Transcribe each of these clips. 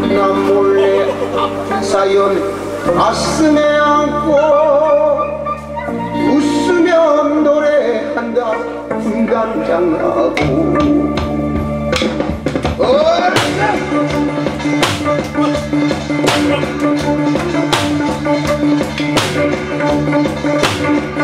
누나 몰래 사연 가슴에 안고 웃으면 노래한다 분간장하고 Thank 어! you.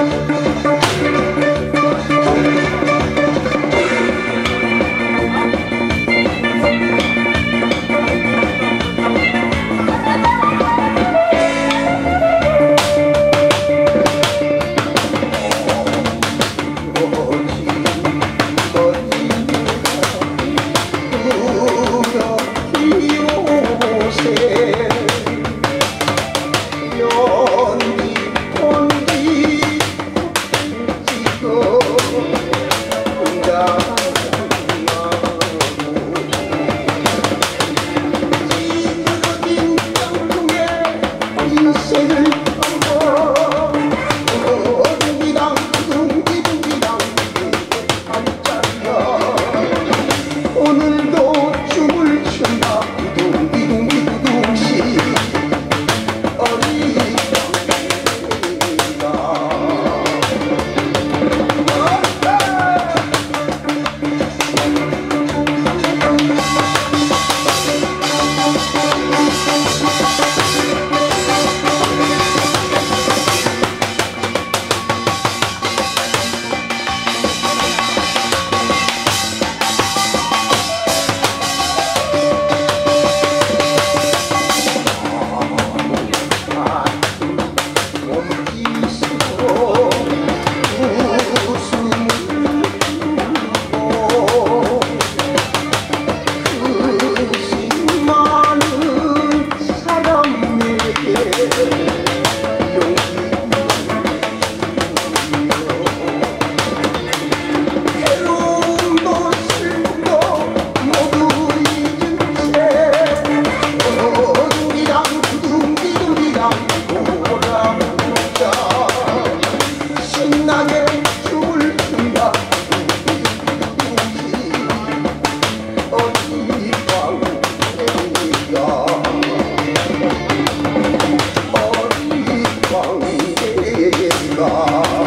God.